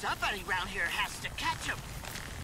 Somebody round here has to catch him.